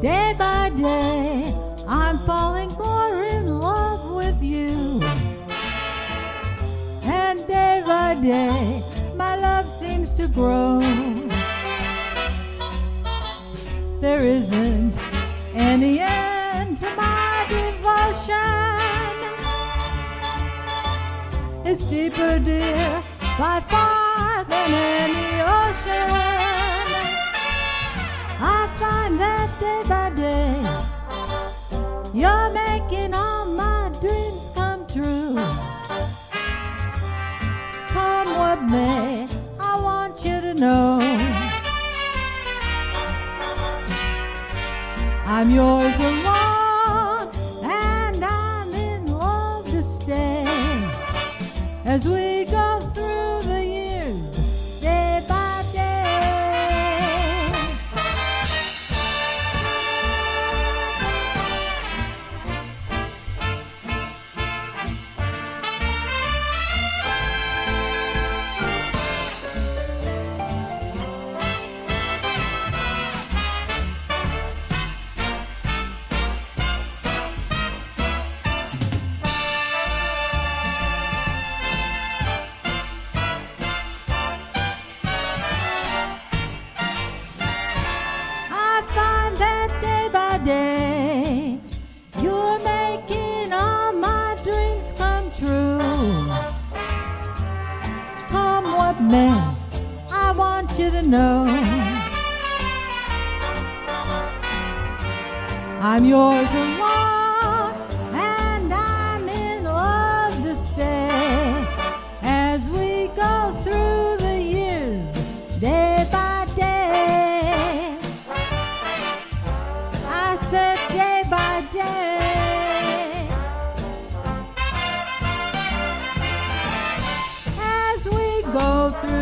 Day by day, I'm falling more in love with you. And day by day, my love seems to grow. There isn't any end to my devotion. It's deeper, dear, by far than any ocean. May, I want you to know. I'm yours alone, and I'm in love to stay as we May, I want you to know I'm yours alone. through